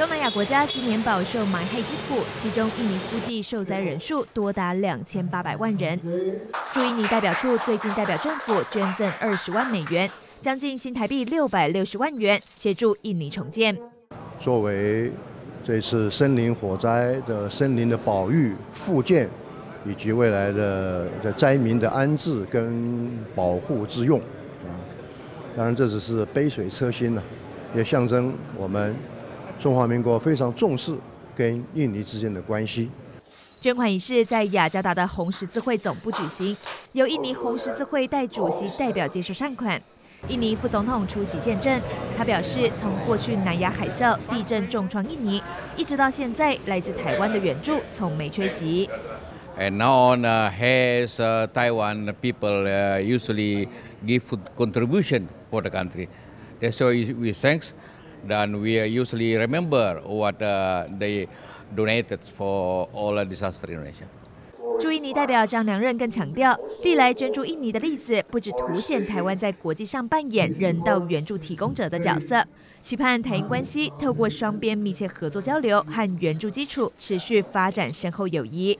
东南亚国家今年饱受霾害之苦，其中印尼估计受灾人数多达两千八百万人。驻印尼代表处最近代表政府捐赠二十万美元，将近新台币六百六十万元，协助印尼重建。作为这次森林火灾的森林的保育、复建，以及未来的的灾民的安置跟保护之用啊，当然这只是杯水车薪了，也象征我们。中华民国非常重视跟印尼之间的关系。捐款仪式在雅加达的红十字会总部举行，由印尼红十字会代主席代表接受善款。印尼副总统出席见证，他表示，从过去南亚海啸、地震重创印尼，一直到现在，来自台湾的援助从没缺席。And now on has Taiwan people usually give contribution for the country. That's why we thanks. Then we usually remember what they donated for all disaster in Indonesia. 驻印尼代表张良任更强调，历来捐助印尼的例子，不止凸显台湾在国际上扮演人道援助提供者的角色，期盼台印关系透过双边密切合作交流和援助基础，持续发展深厚友谊。